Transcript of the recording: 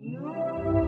Música